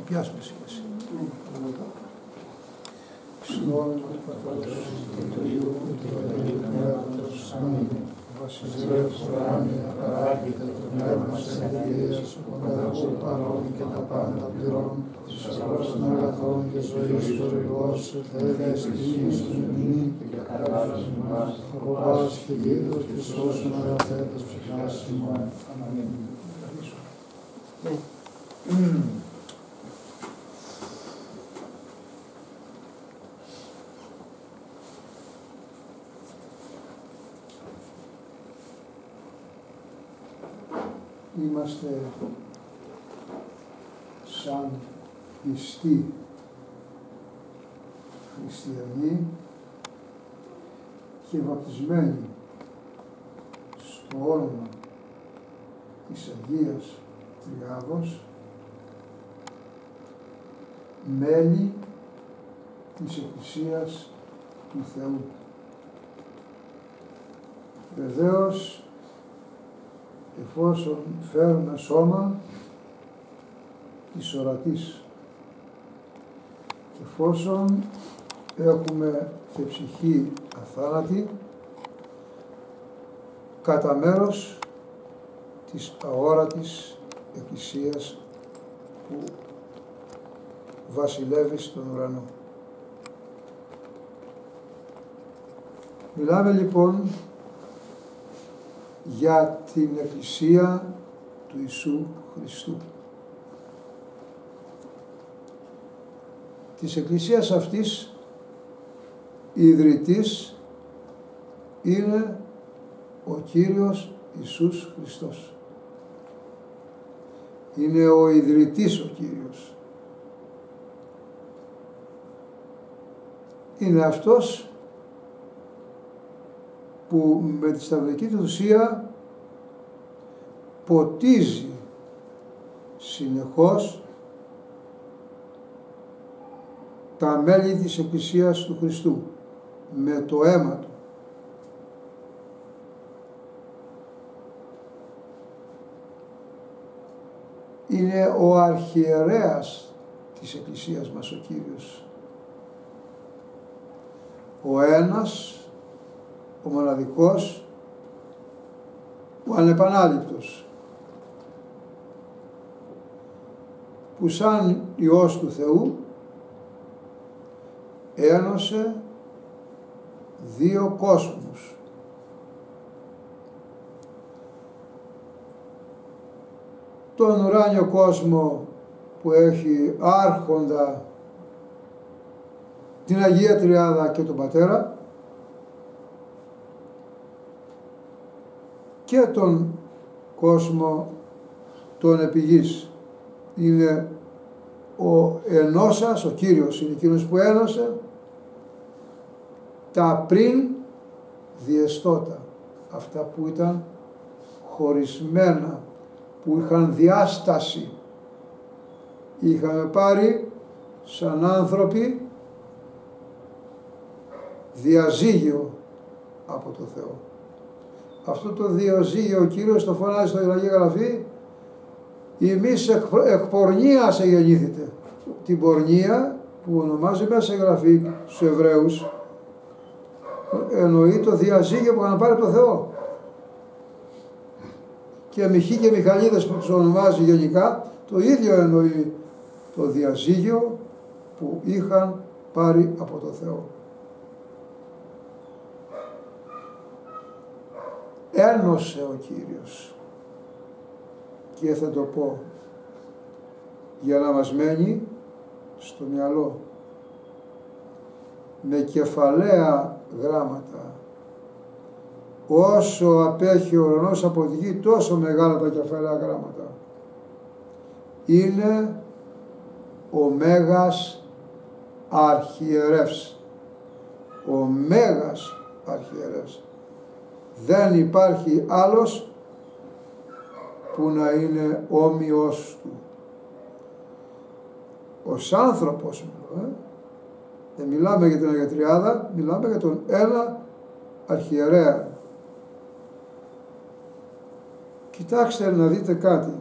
Θα πιάσουμε σχέση. Στο όνομα του Πατρός και του Υιού και του Αγίου Πνεύματος. Αμήν. Βασιλεύς ουράνια, παράγεται το πνεύμα της ελευθερίας, ο πανταχού παρόν και τα πάντα πληρών, θησαυρός των αγαθών και ζωής του ρηγός, ελεύθερης τιμής του μνημεί και καράβας ημάς, από πάσης και λίδος και σώσουν αγαθέτες ψυχάς ημών. Αμήν. Είμαστε σαν πιστοί χριστιανοί και βαπτισμένοι στο όνομα της Αγίας Τριάδος μέλη της Εκκλησίας του Θεού. Βεβαίως, εφόσον φέρουμε σώμα της ορατής και εφόσον έχουμε και ψυχή αθάνατη, κατά μέρος της αόρατης Εκκλησίας που βασιλεύει στον ουρανό. Μιλάμε λοιπόν για την Εκκλησία του Ιησού Χριστού. Της Εκκλησίας αυτής η ιδρυτής είναι ο Κύριος Ιησούς Χριστός. Είναι ο ιδρυτής ο Κύριος. Είναι αυτός που με τη σταυρική του ουσία ποτίζει συνεχώς τα μέλη της Εκκλησίας του Χριστού με το αίμα του. Είναι ο αρχιερέας της Εκκλησίας μας ο Κύριος. Ο ένας ο μοναδικός, ο ανεπανάληπτος, που σαν Υιός του Θεού ένωσε δύο κόσμους. Τον ουράνιο κόσμο που έχει άρχοντα την Αγία Τριάδα και τον Πατέρα και τον κόσμο των επιγής. Είναι ο ενώσας, ο Κύριος είναι εκείνος που ένωσε τα πριν διεστώτα, αυτά που ήταν χωρισμένα, που είχαν διάσταση. Είχαμε πάρει σαν άνθρωποι διαζύγιο από το Θεό αυτό το διοζύγιο ο Κύριος το φωνάζει στο Ιεραγή Γραφή εμείς εκ, εκ πορνείας εγεννήθητε. Την πορνεία που ονομάζει μέσα σε γραφή στους Εβραίους εννοεί το διαζύγιο που είχαν πάρει από το Θεό. Και Μιχή και Μιχαλίδες που τους ονομάζει γενικά το ίδιο εννοεί το διαζύγιο που είχαν πάρει από το Θεό. Ένωσε ο Κύριος και θα το πω για να μας μένει στο μυαλό. Με κεφαλαία γράμματα όσο απέχει ο ουρανός από τη γη τόσο μεγάλα τα κεφαλαία γράμματα. Είναι ο Μέγας Αρχιερεύς. Ο Μέγας Αρχιερεύς δεν υπάρχει άλλος που να είναι όμοιος του. Ως άνθρωπος μιλώ, ε. δεν μιλάμε για την Αγία μιλάμε για τον ένα αρχιερέα. Κοιτάξτε να δείτε κάτι.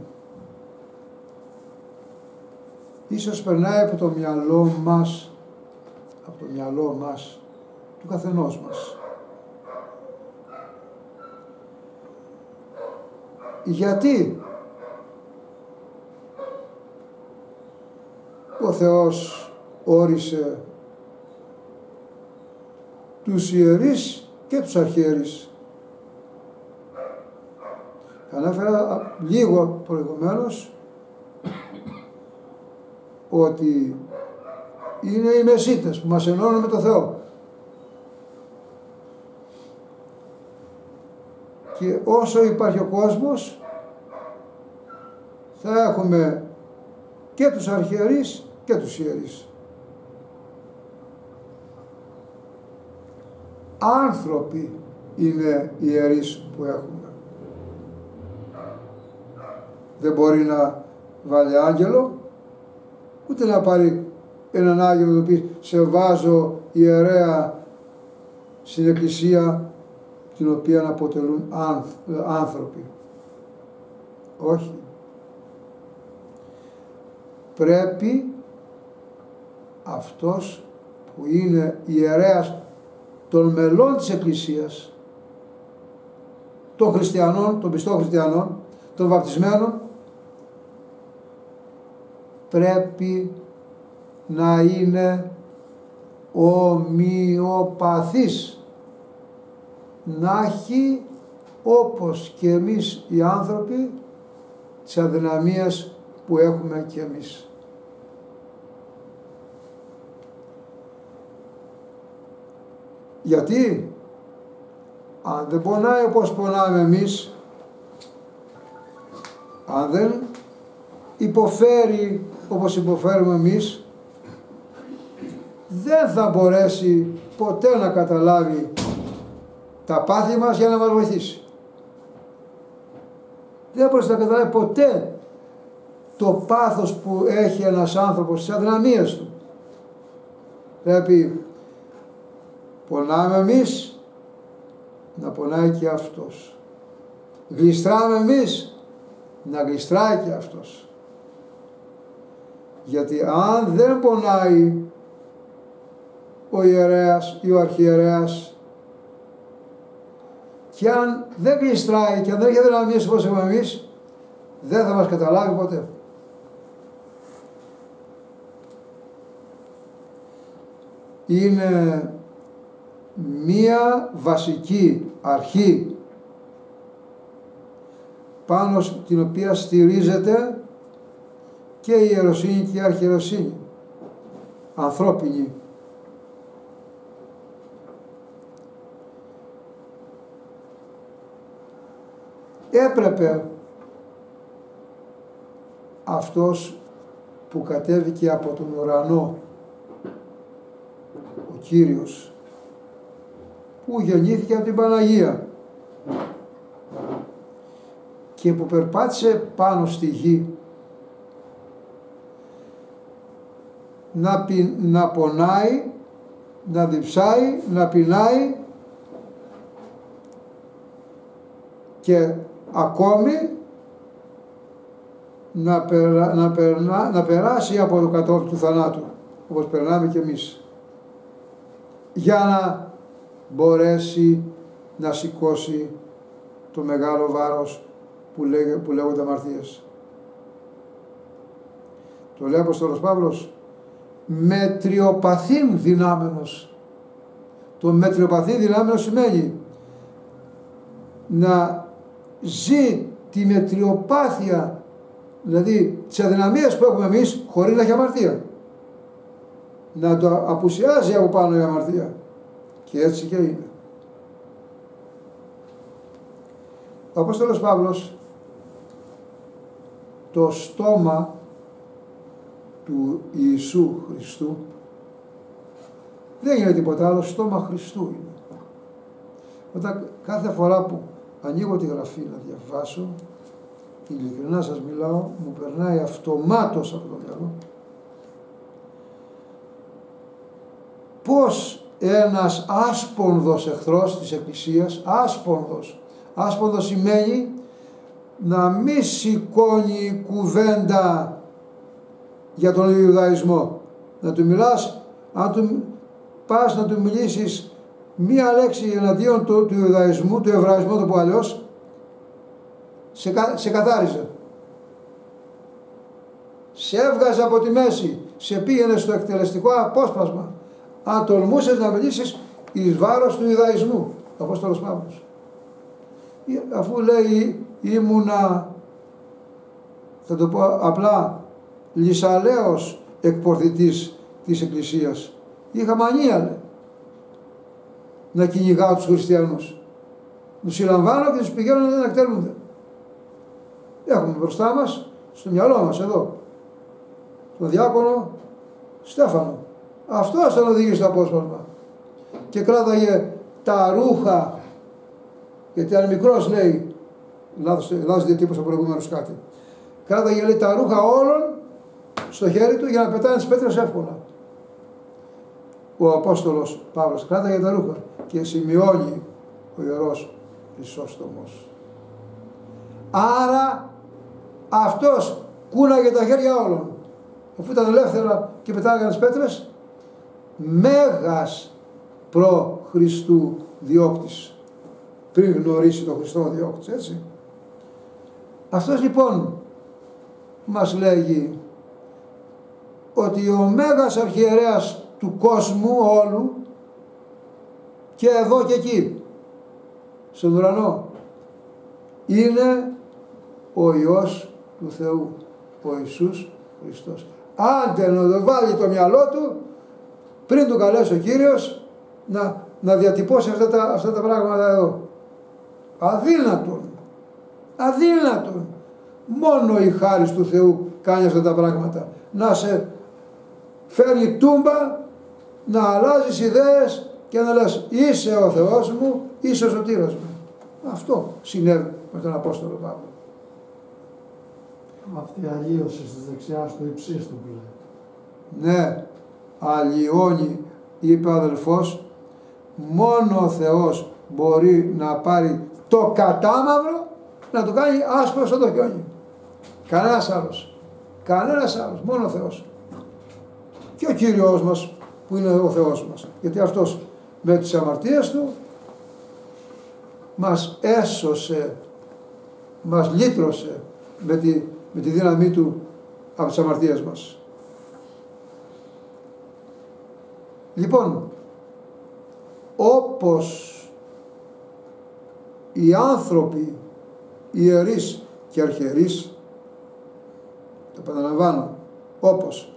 ίσως περνάει από το μυαλό μας, από το μυαλό μας, του καθενός μας. Γιατί; Ο Θεός όρισε τους ιερείς και τους αρχιερείς. Ανέφερα λίγο προηγουμένως ότι είναι οι μεσίτες που μας ενώνουν με το Θεό. Και όσο υπάρχει ο κόσμος θα έχουμε και τους αρχιερείς και τους ιερείς. Άνθρωποι είναι οι ιερείς που έχουμε. Δεν μπορεί να βάλει άγγελο, ούτε να πάρει έναν Άγιο να πει σε βάζω ιερέα στην εκκλησία την οποία αποτελούν άνθρωποι. Όχι. Πρέπει αυτός που είναι ιερέας των μελών της Εκκλησίας, των χριστιανών, των πιστών χριστιανών, των βαπτισμένων, πρέπει να είναι ομοιοπαθής, να έχει όπως και εμείς οι άνθρωποι τις αδυναμίες που έχουμε και εμείς. Γιατί; Αν δεν πονάει όπως πονάμε εμείς, αν δεν υποφέρει όπως υποφέρουμε εμείς, δεν θα μπορέσει ποτέ να καταλάβει τα πάθη μας για να μας βοηθήσει. Δεν μπορέσει να καταλάβεις ποτέ το πάθος που έχει ένας άνθρωπος, τις αδυναμίες του. Πρέπει πονάμε εμείς, να πονάει και αυτός. Γλιστράμε εμείς, να γλιστράει και αυτός. Γιατί αν δεν πονάει ο ιερέας ή ο αρχιερέας και αν δεν γλιστράει και αν δεν έχει αδυναμίες όπως έχουμε εμείς, δεν θα μας καταλάβει ποτέ. Είναι μία βασική αρχή πάνω στην οποία στηρίζεται και η ιεροσύνη και η αρχιεροσύνη ανθρώπινη έπρεπε αυτός που κατέβηκε από τον ουρανό ο Κύριος που γεννήθηκε από την Παναγία και που περπάτησε πάνω στη γη να, να πονάει, να διψάει, να πεινάει και ακόμη να, να, να περάσει από το κατόφλι του θανάτου όπως περνάμε και εμείς για να μπορέσει να σηκώσει το μεγάλο βάρος που, λέγε, που λέγονται αμαρτίες. Το λέει ο Απόστολος Παύλος μετριοπαθήν δυνάμενος. Το μετριοπαθήν δυνάμενος σημαίνει να ζει τη μετριοπάθεια, δηλαδή τις αδυναμίες που έχουμε εμείς χωρίς να έχει αμαρτία. Να το απουσιάζει από πάνω η αμαρτία. Και έτσι και είναι. Ο Απόστολος Παύλος το στόμα του Ιησού Χριστού δεν είναι τίποτα άλλο, στόμα Χριστού είναι. Όταν κάθε φορά που ανοίγω τη γραφή να διαβάσω, ειλικρινά σας μιλάω, μου περνάει αυτομάτως από το μυαλό πώς ένας άσπονδος εχθρός της Εκκλησίας, άσπονδος, άσπονδος σημαίνει να μη σηκώνει κουβέντα για τον Ιουδαϊσμό. Να του μιλάς, αν του πας να του μιλήσεις μία λέξη εναντίον του, του Ιουδαϊσμού, του Εβραϊσμού το πω αλλιώς, σε, σε καθάριζε. Σε έβγαζε από τη μέση, σε πήγαινε στο εκτελεστικό απόσπασμα. Αν τολμούσες να μιλήσεις εις βάρος του Ιουδαϊσμού, ο Απόστολος Παύλος. Αφού λέει ήμουνα, θα το πω απλά, λυσαλέος εκπορθητής της Εκκλησίας. Είχα μανία, λέει, να κυνηγάω τους χριστιανούς. Τους συλλαμβάνω και τους πηγαίνω να εκτελούνται. Έχουμε μπροστά μας, στο μυαλό μας εδώ, τον διάκονο Στέφανο. Αυτό τον οδηγεί στο απόσπασμα. Και κράταγε τα ρούχα, γιατί αν μικρός λέει, λάθος, λάθος διατύπωσα προηγούμενος κάτι, κράταγε λέει τα ρούχα όλων στο χέρι του για να πετάνε τις πέτρες εύκολα. Ο Απόστολος Παύλος κράταγε τα ρούχα και σημειώνει ο Ιερός Χρυσόστομος. Άρα αυτός κούναγε τα χέρια όλων. Αφού ήταν ελεύθερα και πετάγανε τις πέτρες, μέγας προ Χριστού διώκτης. Πριν γνωρίσει τον Χριστό διώκτης, έτσι. Αυτός λοιπόν μας λέγει ότι ο Μέγας Αρχιερέας του κόσμου όλου και εδώ και εκεί. Στον ουρανό. Είναι ο Υιός του Θεού ο Ιησούς Χριστός. Άντε να το βάλει το μυαλό του πριν του καλέσει ο Κύριος να, να διατυπώσει αυτά τα, αυτά τα πράγματα εδώ. Αδύνατον. Αδύνατον. Μόνο η χάρη του Θεού κάνει αυτά τα πράγματα. Να σε φέρει τούμπα να αλλάζεις ιδέες και να λες είσαι ο Θεός μου, είσαι ο σωτήρας μου. Αυτό συνέβη με τον Απόστολο Παύλο. Αυτή η αλλίωση της δεξιάς του υψίστου που λέει. Ναι, αλλοιώνει, είπε ο αδελφός, μόνο ο Θεός μπορεί να πάρει το κατάμαυρο να το κάνει άσπρο σαν το χιόνι. Κανένας άλλος. Κανένας άλλος. Μόνο ο Θεός. Και ο Κύριος μας που είναι ο Θεός μας. Γιατί Αυτός με τις αμαρτίες Του μας έσωσε, μας λύτρωσε με τη, με τη δύναμή Του από τις αμαρτίες μας. Λοιπόν, όπως οι άνθρωποι, οι ιερείς και αρχιερείς, το επαναλαμβάνω, όπως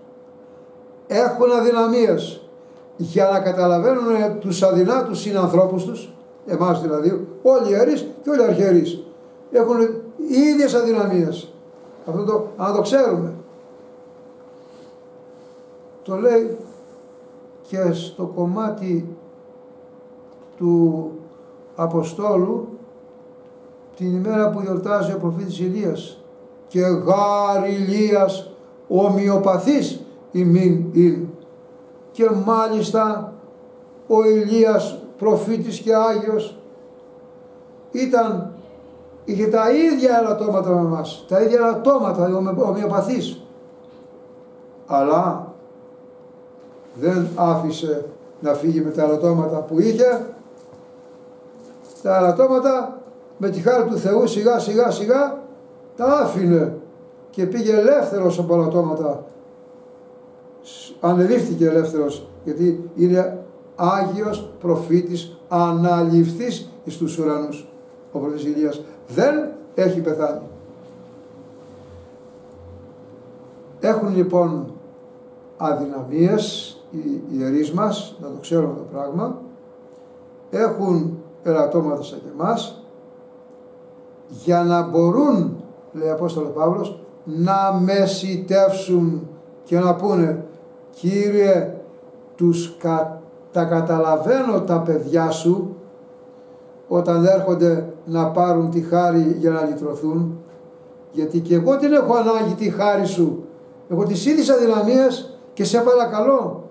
έχουν αδυναμίες για να καταλαβαίνουν τους αδυνάτους συνανθρώπους τους, εμάς δηλαδή, όλοι οι ιερείς και όλοι οι αρχιερείς. Έχουν οι ίδιες αδυναμίες. Αυτό το, να το ξέρουμε. Το λέει και στο κομμάτι του Αποστόλου την ημέρα που γιορτάζει ο προφήτης Ηλίας και γάρ Ηλίας ομοιοπαθής ημίν είναι. Και μάλιστα ο Ηλίας προφήτης και Άγιος ήταν, είχε τα ίδια ελαττώματα με εμάς, τα ίδια ελαττώματα, ομοιοπαθής. Αλλά δεν άφησε να φύγει με τα ελαττώματα που είχε. Τα ελαττώματα με τη χάρη του Θεού σιγά σιγά σιγά τα άφηνε και πήγε ελεύθερος από ελαττώματα ανελήφθηκε ελεύθερος γιατί είναι Άγιος προφήτης αναληφθής εις τους ουρανούς. Ο προφήτης Ηλίας δεν έχει πεθάνει. Έχουν λοιπόν αδυναμίες οι ιερείς μας να το ξέρουμε το πράγμα. Έχουν ερατώματα σαν και εμάς. Για να μπορούν λέει ο Απόστολος Παύλος να μεσητεύσουν και να πούνε Κύριε, τους κα, τα καταλαβαίνω τα παιδιά σου όταν έρχονται να πάρουν τη χάρη για να λυτρωθούν γιατί και εγώ την έχω ανάγκη τη χάρη σου. Έχω τις ίδιες αδυναμίες και σε παρακαλώ.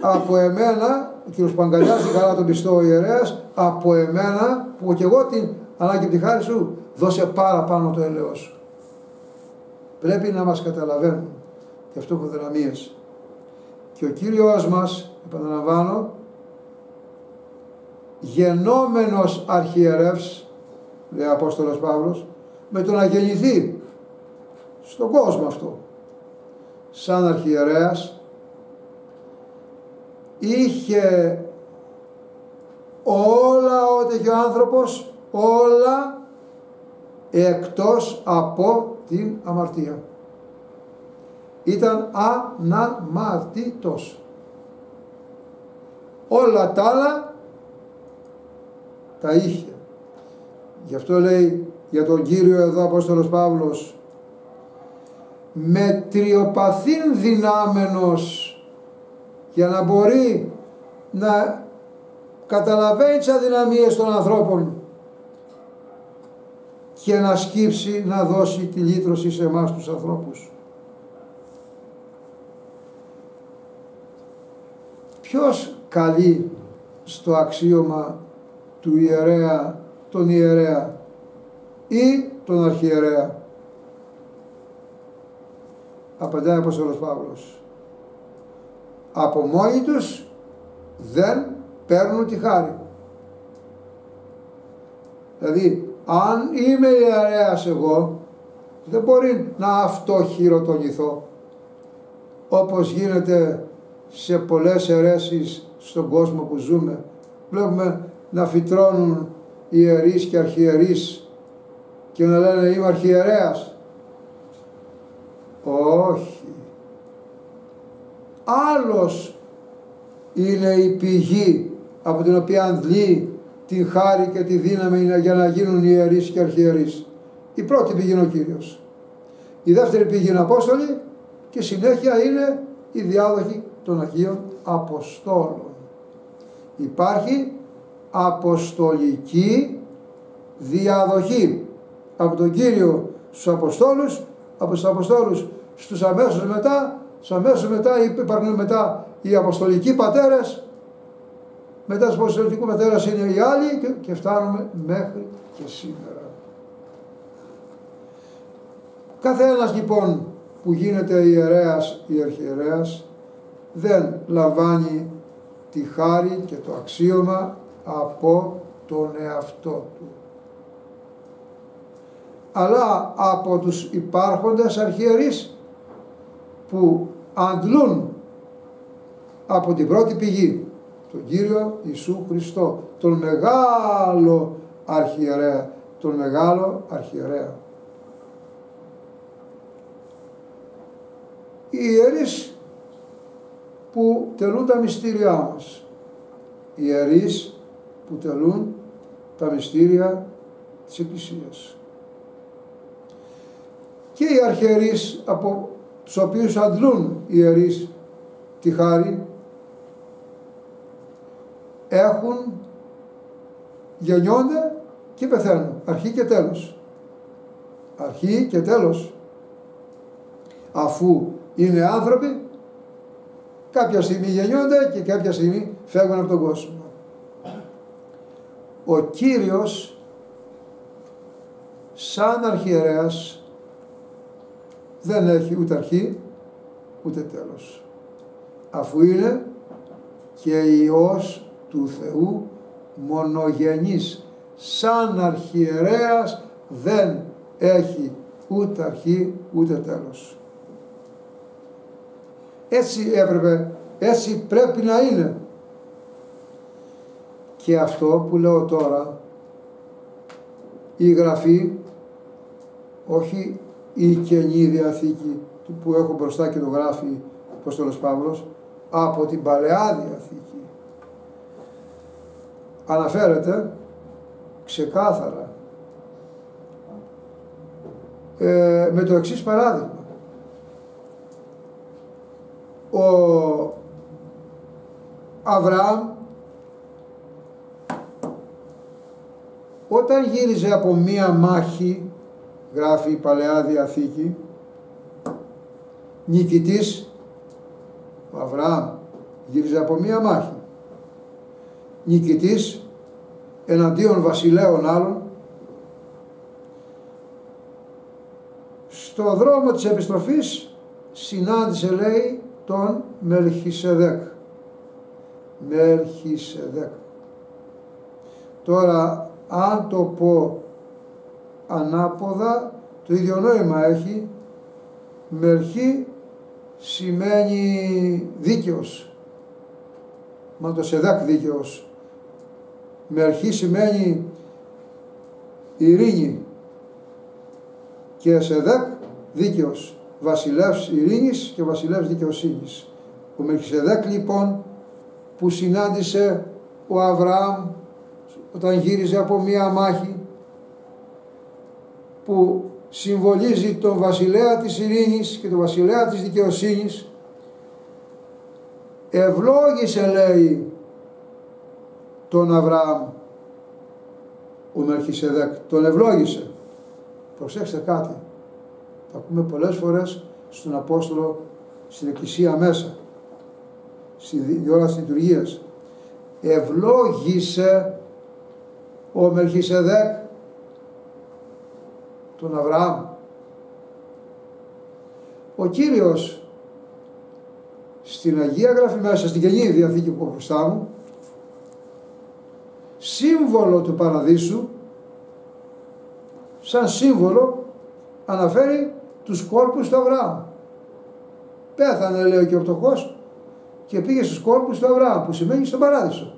Από εμένα ο κύριος Παγκαλιάς καλά τον πιστό ο ιερέας από εμένα που και εγώ την ανάγκη τη χάρη σου δώσε πάρα πάνω το ελαιό σου πρέπει να μας καταλαβαίνουν και αυτό έχουν δυναμίες. Και ο Κύριος μας, επαναλαμβάνω, γενόμενος αρχιερεύς, λέει ο Απόστολος Παύλος, με το να γεννηθεί στον κόσμο αυτό, σαν αρχιερέας, είχε όλα ό,τι έχει ο άνθρωπος, όλα εκτός από την αμαρτία. Ήταν αναμαρτήτος. Όλα τα άλλα τα είχε. Γι' αυτό λέει για τον Κύριο εδώ Απόστολος Παύλος με τριοπαθήν δυνάμενος για να μπορεί να καταλαβαίνει τις αδυναμίες των ανθρώπων και να σκύψει να δώσει τη λύτρωση σε εμάς τους ανθρώπους. Ποιος καλεί στο αξίωμα του ιερέα, τον ιερέα ή τον αρχιερέα; Απαντάει ο Απόστολος Παύλος. Από μόνοι τους δεν παίρνουν τη χάρη. Δηλαδή, αν είμαι ιερέας εγώ, δεν μπορεί να αυτοχειροτονηθώ όπως γίνεται σε πολλές αιρέσεις στον κόσμο που ζούμε. Βλέπουμε να φυτρώνουν ιερείς και αρχιερείς και να λένε είμαι αρχιερέας. Όχι. Άλλος είναι η πηγή από την οποία αντλεί την χάρη και τη δύναμη για να γίνουν ιερείς και αρχιερείς. Η πρώτη πηγή είναι ο Κύριος. Η δεύτερη πηγή είναι Απόστολη και συνέχεια είναι η διάδοχη των Αγίων Αποστόλων. Υπάρχει αποστολική διαδοχή από τον Κύριο στους Αποστόλους, από τους Αποστόλους στους αμέσως μετά, στους αμέσως μετά υπάρχουν μετά οι Αποστολικοί Πατέρες, μετά τους Αποστολικούς Πατέρες είναι οι άλλοι και, και φτάνουμε μέχρι και σήμερα. Κάθε ένας λοιπόν που γίνεται ιερέας ή αρχιερέας δεν λαμβάνει τη χάρη και το αξίωμα από τον εαυτό του. Αλλά από τους υπάρχοντες αρχιερείς που αντλούν από την πρώτη πηγή, τον Κύριο Ιησού Χριστό, τον μεγάλο αρχιερέα, τον μεγάλο αρχιερέα. Οι ιερείς που τελούν τα μυστήριά μας, οι ιερείς που τελούν τα μυστήρια της Εκκλησίας. Και οι αρχιερείς από τους οποίους αντλούν οι ιερείς τη χάρη έχουν, γεννιόνται και πεθαίνουν. Αρχή και τέλος. Αρχή και τέλος. Αφού είναι άνθρωποι, κάποια στιγμή γεννιόνται και κάποια στιγμή φεύγουν από τον κόσμο. Ο Κύριος σαν αρχιερέας δεν έχει ούτε αρχή ούτε τέλος. Αφού είναι και Υιός του Θεού μονογενής σαν αρχιερέας δεν έχει ούτε αρχή ούτε τέλος. Έτσι έπρεπε, έτσι πρέπει να είναι. Και αυτό που λέω τώρα, η Γραφή, όχι η Καινή Διαθήκη που έχω μπροστά και το γράφει ο Απόστολος Παύλος, από την Παλαιά Διαθήκη. Αναφέρεται ξεκάθαρα ε, με το εξής παράδειγμα. Ο Αβραάμ όταν γύριζε από μία μάχη, γράφει η Παλαιά Διαθήκη, νικητής, ο Αβραάμ γύριζε από μία μάχη, νικητής εναντίον βασιλέων άλλων, στο δρόμο της επιστροφής συνάντησε λέει τον Μελχισεδέκ. Μελχισεδέκ. Τώρα αν το πω ανάποδα το ίδιο νόημα έχει. Μελχή σημαίνει δίκαιος. Μα το Σεδέκ δίκαιος. Μελχή σημαίνει ειρήνη. Και Σεδέκ δίκαιος βασιλεύς ειρήνης και βασιλεύς δικαιοσύνης. Ο Μελχισεδέκ λοιπόν που συνάντησε ο Αβραάμ όταν γύριζε από μία μάχη που συμβολίζει τον βασιλέα της ειρήνης και τον βασιλέα της δικαιοσύνης ευλόγησε λέει τον Αβραάμ. Ο Μελχισεδέκ τον ευλόγησε. Προσέξτε κάτι θα πούμε πολλές φορές στον Απόστολο στην Εκκλησία μέσα, στη ώρα της λειτουργίας. Ευλόγησε ο Μελχισεδέκ τον Αβραάμ. Ο Κύριος στην Αγία Γραφή μέσα, στην Καινή Διαθήκη που έχω μπροστά μου, σύμβολο του Παραδείσου, σαν σύμβολο αναφέρει τους κόρπους του Αβραάμ. Πέθανε λέει και ο φτωχός και πήγε στους κόρπους του Αβραάμ που σημαίνει στον παράδεισο.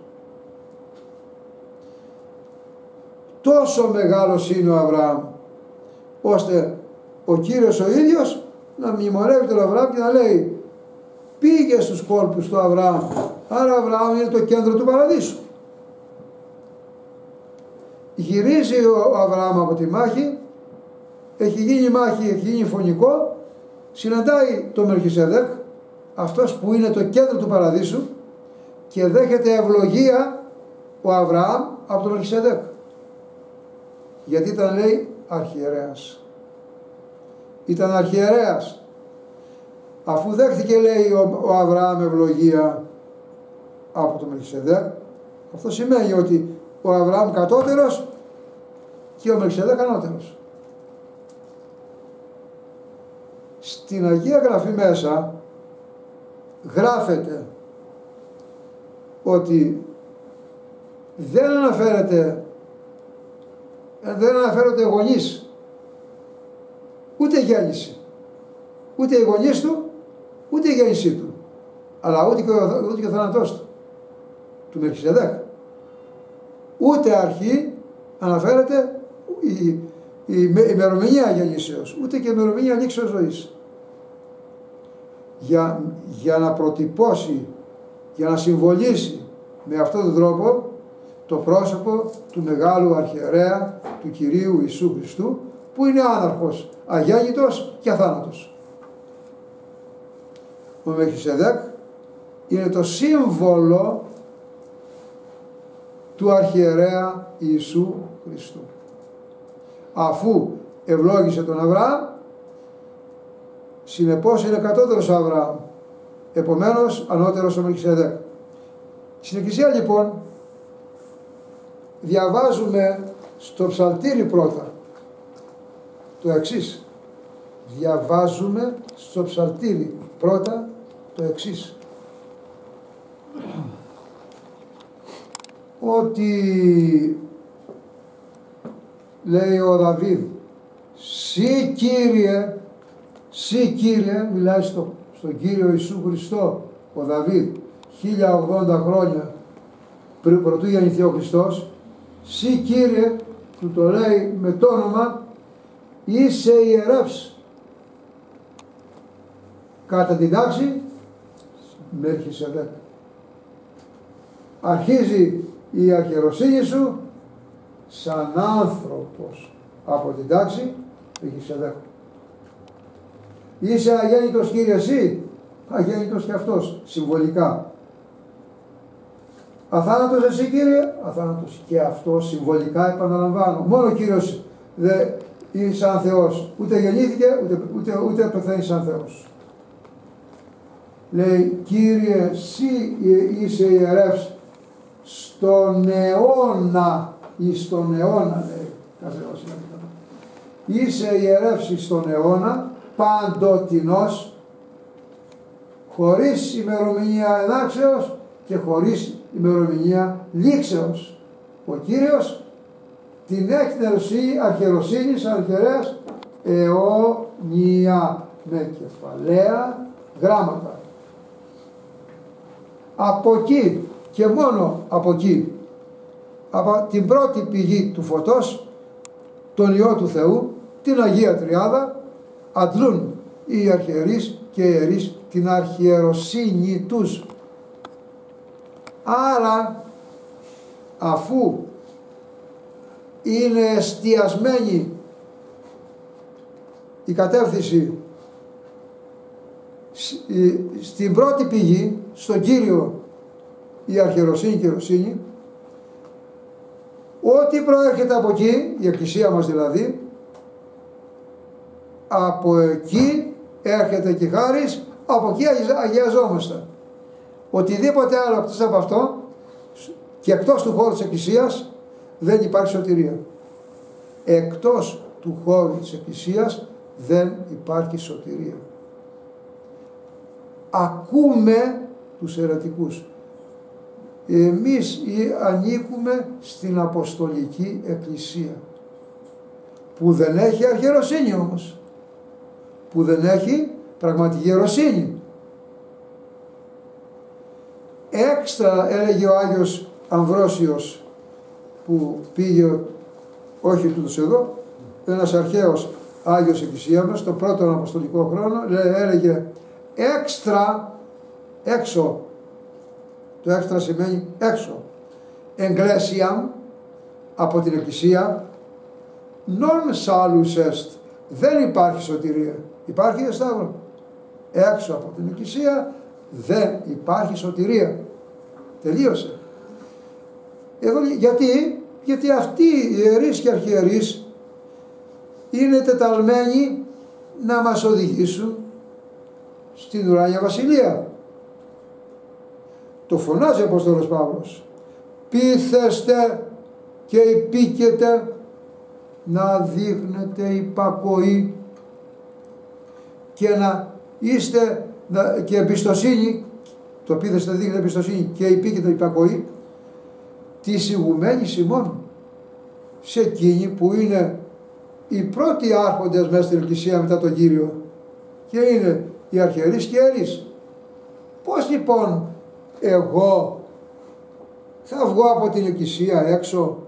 Τόσο μεγάλος είναι ο Αβραάμ ώστε ο Κύριος ο ίδιος να μνημονεύει τον Αβραάμ και να λέει πήγε στους κόρπους του Αβραάμ άρα ο Αβραάμ είναι το κέντρο του παραδείσου. Γυρίζει ο Αβραάμ από τη μάχη έχει γίνει μάχη, έχει γίνει φωνικό, συναντάει τον Μελχισεδέκ, αυτός που είναι το κέντρο του παραδείσου και δέχεται ευλογία ο Αβραάμ από τον Μελχισεδέκ. Γιατί ήταν λέει αρχιερέας. Ήταν αρχιερέας. Αφού δέχτηκε λέει ο, ο Αβραάμ ευλογία από τον Μελχισεδέκ, αυτό σημαίνει ότι ο Αβραάμ κατώτερος και ο Μελχισεδέκ ανώτερος. Στην Αγία Γραφή μέσα γράφεται ότι δεν αναφέρεται δεν αναφέρονται γονείς ούτε γέννηση ούτε οι γονείς του ούτε η γέννησή του αλλά ούτε και ο, ούτε και ο θάνατός του του Μερχισεδέκ ούτε αρχή αναφέρεται η, η, η ημερομηνία γεννήσεως ούτε και η ημερομηνία λήξεως ζωής για, για να προτυπώσει, για να συμβολήσει με αυτόν τον τρόπο το πρόσωπο του μεγάλου αρχιερέα του Κυρίου Ιησού Χριστού που είναι άναρχος, αγέννητος και αθάνατος. Ο Μεχισεδέκ είναι το σύμβολο του αρχιερέα Ιησού Χριστού. Αφού ευλόγησε τον Αβραάμ Συνεπώς είναι κατώτερος ο Αβραάμ. Επομένως ανώτερος ο Μελχισεδέκ. Στην Εκκλησία λοιπόν διαβάζουμε στο ψαλτήρι πρώτα το εξής. Διαβάζουμε στο ψαλτήρι πρώτα το εξής. Ότι λέει ο Δαβίδ Συ Κύριε Συ Κύριε, μιλάει στο, στον Κύριο Ιησού Χριστό, ο Δαβίδ, 1080 χρόνια πριν πρωτού γεννηθεί ο Χριστός, Συ Κύριε, του το λέει με το όνομα, είσαι ιερεύς. Κατά την τάξη, σε δέκα. Αρχίζει η αρχαιροσύνη σου σαν άνθρωπος από την τάξη, σε δέκα. Είσαι αγέννητος Κύριε εσύ, αγέννητος και αυτός, συμβολικά. Αθάνατος εσύ Κύριε, αθάνατος και αυτός, συμβολικά επαναλαμβάνω. Μόνο ο Κύριος δεν είναι σαν Θεός, ούτε γεννήθηκε, ούτε, ούτε, ούτε πεθαίνει σαν Θεός. Λέει, Κύριε, εσύ είσαι ιερεύς στον αιώνα ή στον αιώνα, λέει, κάθε Είσαι ιερεύς στον αιώνα παντοτινός χωρίς ημερομηνία ενάξεως και χωρίς ημερομηνία λήξεως. Ο Κύριος την έχει αρχαιροσύνης αρχαιρέας αιώνια με κεφαλαία γράμματα. Από εκεί και μόνο από εκεί, από την πρώτη πηγή του φωτός, τον Υιό του Θεού, την Αγία Τριάδα, αντλούν οι αρχιερείς και οι ιερείς την αρχιεροσύνη τους. Άρα αφού είναι εστιασμένη η κατεύθυνση στην πρώτη πηγή, στον Κύριο η αρχαιροσύνη και η ρωσίνη, ό,τι προέρχεται από εκεί, η Εκκλησία μας δηλαδή, από εκεί έρχεται και χάρις, από εκεί αγιαζόμαστε. Οτιδήποτε άλλο εκτός από αυτό και εκτός του χώρου της Εκκλησίας δεν υπάρχει σωτηρία. Εκτός του χώρου της Εκκλησίας δεν υπάρχει σωτηρία. Ακούμε τους ερωτικούς. Εμείς ανήκουμε στην Αποστολική Εκκλησία που δεν έχει αρχαιροσύνη όμως που δεν έχει πραγματική ερωσύνη. Έξτρα έλεγε ο Άγιος Αμβρόσιος που πήγε όχι τούτος εδώ ένας αρχαίος Άγιος Εκκλησίαμος το πρώτο Αποστολικό χρόνο έλεγε έξτρα έξω το έξτρα σημαίνει έξω εγκλέσιαν από την Εκκλησία non salus est δεν υπάρχει σωτηρία υπάρχει Σταύρος έξω από την Εκκλησία δεν υπάρχει σωτηρία τελείωσε εδώ, γιατί; Γιατί αυτοί οι ιερείς και αρχιερείς είναι τεταλμένοι να μας οδηγήσουν στην ουράνια βασιλεία. Το φωνάζει ο Απόστολος Παύλος. Πείθεστε και υπήκετε να δείχνετε υπακοή και να είστε και εμπιστοσύνη το πείθεστε δείχνετε εμπιστοσύνη και υπήκετε υπακοή τη ηγουμένη ημών σε εκείνη που είναι οι πρώτοι άρχοντες μέσα στην Εκκλησία μετά τον Κύριο και είναι οι αρχιερείς και ιερείς. Πώς λοιπόν εγώ θα βγω από την Εκκλησία έξω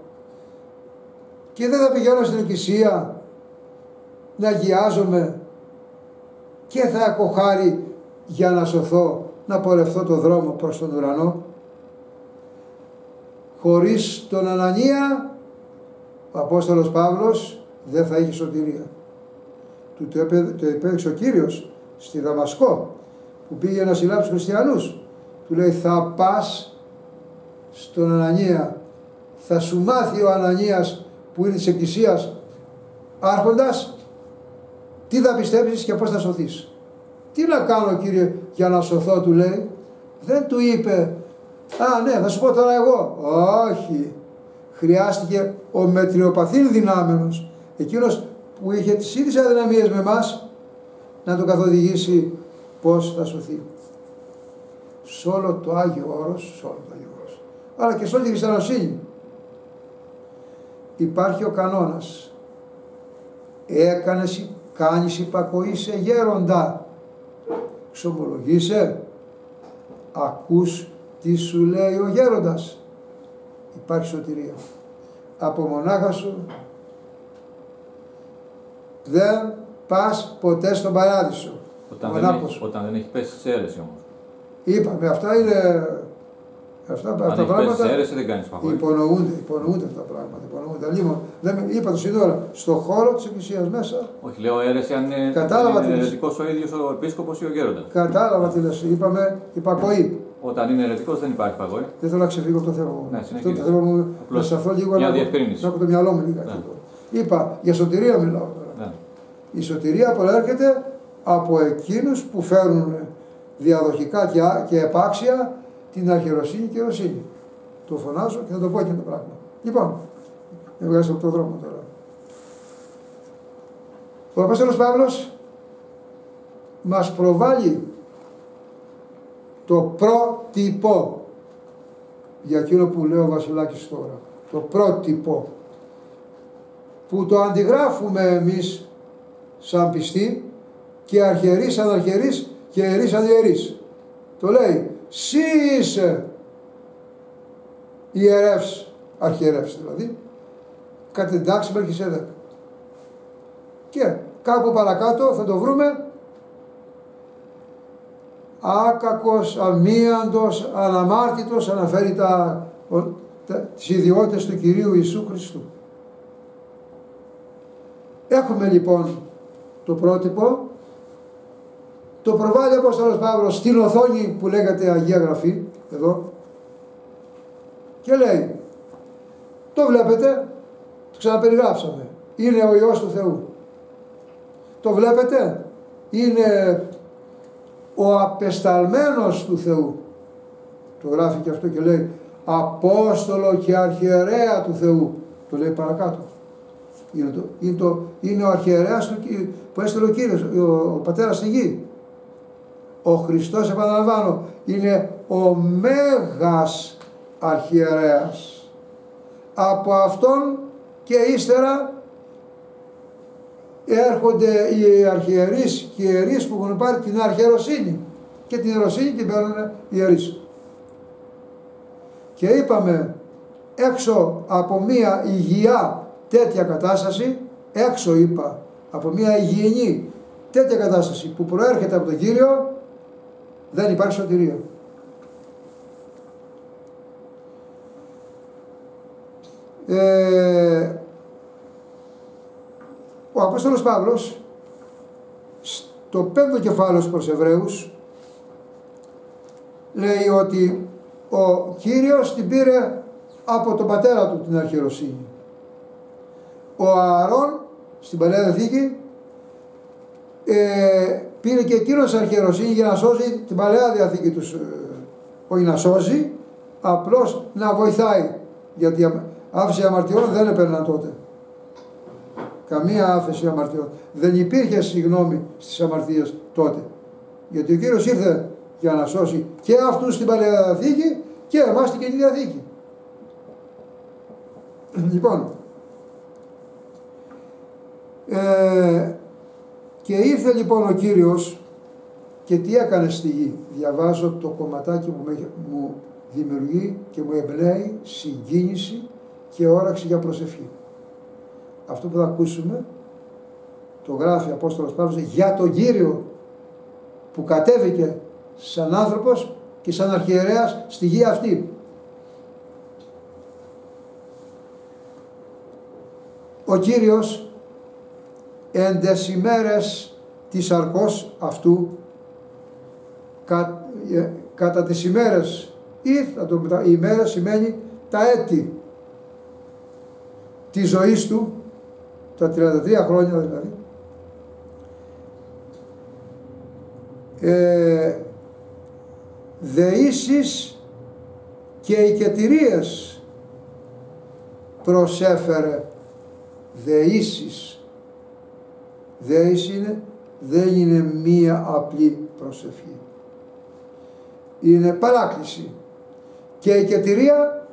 και δεν θα πηγαίνω στην Εκκλησία να αγιάζομαι και θα έχω χάρη για να σωθώ, να πορευθώ το δρόμο προς τον ουρανό. Χωρίς τον Ανανία, ο Απόστολος Παύλος δεν θα είχε σωτηρία. Του το επέδειξε ο Κύριος στη Δαμασκό που πήγε να συλλάβει τους χριστιανούς. Του λέει θα πας στον Ανανία, θα σου μάθει ο Ανανίας που είναι της Εκκλησίας άρχοντας τι θα πιστέψεις και πώς θα σωθείς. Τι να κάνω Κύριε για να σωθώ του λέει. Δεν του είπε Α ναι θα σου πω τώρα εγώ. Όχι. Χρειάστηκε ο μετριοπαθήν δυνάμενος εκείνος που είχε τις ίδιες αδυναμίες με εμάς να τον καθοδηγήσει πώς θα σωθεί. Σε όλο το Άγιο Όρος, σε όλο το Άγιο Όρος, αλλά και σε όλη τη χριστιανοσύνη υπάρχει ο κανόνας. Έκανες, κάνεις υπακοή σε γέροντα. Ξομολογείσαι. Ακούς τι σου λέει ο γέροντας. Υπάρχει σωτηρία. Από μονάχα σου δεν πας ποτέ στον παράδεισο. Όταν, δεν έχει, όταν δεν έχει πέσει σε αίρεση όμως. Είπαμε, αυτά είναι Αυτά, Αν αυτά πράγματα αίρεση, δεν κάνεις υπονοούνται, υπονοούνται αυτά τα πράγματα. Υπονοούνται. Λοιπόν, δεν, είπα το σύντορα, στον χώρο της Εκκλησίας μέσα. Όχι, λέω αίρεση αν είναι, Κατάλαβα είναι αιρετικός ο ίδιος ο επίσκοπος ή ο γέροντας. Κατάλαβα τι λες. Είπαμε υπακοή. Όταν είναι αιρετικός δεν υπάρχει παγόη. Δεν θέλω να ξεφύγω από το θέμα μου. Ναι, Αυτό το θέμα μου να σταθώ λίγο να, να έχω το μυαλό μου λίγα. Ναι. Είπα για σωτηρία μιλάω τώρα. Ναι. Η σωτηρία προέρχεται από εκείνους που φέρνουν διαδοχικά και επάξια την αρχαιροσύνη και ρωσίνη. Το φωνάζω και θα το πω και το πράγμα. Λοιπόν, με βγάζει από τον δρόμο τώρα. Ο Απόστολος Παύλος μας προβάλλει το πρότυπο για εκείνο που λέει ο Βασιλάκης τώρα. Το πρότυπο που το αντιγράφουμε εμείς σαν πιστοί και αρχιερείς σαν αρχιερείς και ιερείς σαν ιερείς. Το λέει, «Σύ είσαι ιερεύς, αρχιερεύς δηλαδή, κατά την τάξη Μελχισέδεκ». Και κάπου παρακάτω θα το βρούμε άκακος, αμίαντος, αναμάρτητος αναφέρει τα, τα, τις ιδιότητες του Κυρίου Ιησού Χριστού. Έχουμε λοιπόν το πρότυπο, το προβάλλει ο Απόστολος Παύλος στην οθόνη που λέγεται Αγία Γραφή, εδώ, και λέει, το βλέπετε, το ξαναπεριγράψαμε, είναι ο Υιός του Θεού. Το βλέπετε, είναι ο απεσταλμένος του Θεού. Το γράφει και αυτό και λέει Απόστολο και αρχιερέα του Θεού. Το λέει παρακάτω. Είναι, το, είναι, το, είναι ο αρχιερέας του, που έστειλε ο Κύριος, ο, ο Πατέρας στη γη. Ο Χριστός, επαναλαμβάνω, είναι ο Μέγας Αρχιερέας. Από Αυτόν και ύστερα έρχονται οι αρχιερείς και οι ιερείς που έχουν πάρει την αρχιεροσύνη και την ιεροσύνη την παίρνουν οι ιερείς. Και είπαμε έξω από μία υγεία τέτοια κατάσταση, έξω είπα από μία υγιεινή τέτοια κατάσταση που προέρχεται από τον Κύριο δεν υπάρχει σωτηρία. Ε, ο Απόστολος Παύλος στο πέμπτο κεφάλαιο προς Εβραίους λέει ότι ο Κύριος την πήρε από τον πατέρα του την αρχιεροσύνη. Ο Ααρών στην Παλαιά Διαθήκη ε, πήρε και εκείνος αρχιεροσύνη για να σώσει την Παλαιά Διαθήκη τους. Ε, όχι να σώσει, απλώς να βοηθάει. Γιατί άφηση αμαρτιών δεν έπαιρναν τότε καμία άφεση αμαρτιών. Δεν υπήρχε συγγνώμη στις αμαρτίες τότε. Γιατί ο Κύριος ήρθε για να σώσει και αυτούς στην Παλαιά Διαθήκη και εμάς στην Καινή Διαθήκη. Λοιπόν, ε, και ήρθε λοιπόν ο Κύριος και τι έκανε στη γη. Διαβάζω το κομματάκι που μου δημιουργεί και μου εμπνέει συγκίνηση και όραξη για προσευχή αυτό που θα ακούσουμε το γράφει ο Απόστολος Παύλος για τον Κύριο που κατέβηκε σαν άνθρωπος και σαν αρχιερέας στη γη αυτή. Ο Κύριος εν ημέρες της αρκός αυτού. Κα, ε, κατά τις ημέρες ή θα το, η ημέρα σημαίνει τα έτη της ζωής του τα 33 χρόνια δηλαδή, ε, δεήσεις και οικετηρίες προσέφερε δεήσεις δεήσεις είναι δεν είναι μία απλή προσευχή είναι παράκληση και η κετηρία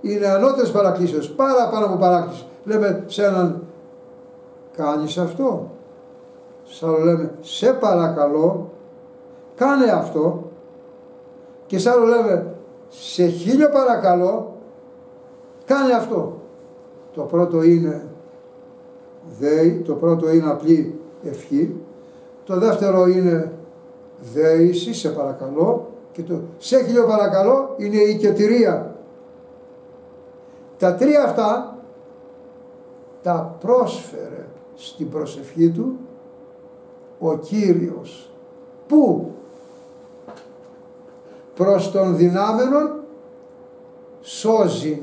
είναι ανώτερες παρακλήσεις πάρα πάνω από παράκληση λέμε σε έναν κάνεις αυτό. Σαν λέμε, σε παρακαλώ, κάνε αυτό. Και σαν λέμε, σε χίλιο παρακαλώ, κάνε αυτό. Το πρώτο είναι δέη, το πρώτο είναι απλή ευχή. Το δεύτερο είναι δέηση, σε παρακαλώ. Και το σε χίλιο παρακαλώ είναι η κετηρία. Τα τρία αυτά τα πρόσφερε στην προσευχή του ο Κύριος που προς τον δυνάμενον σώζει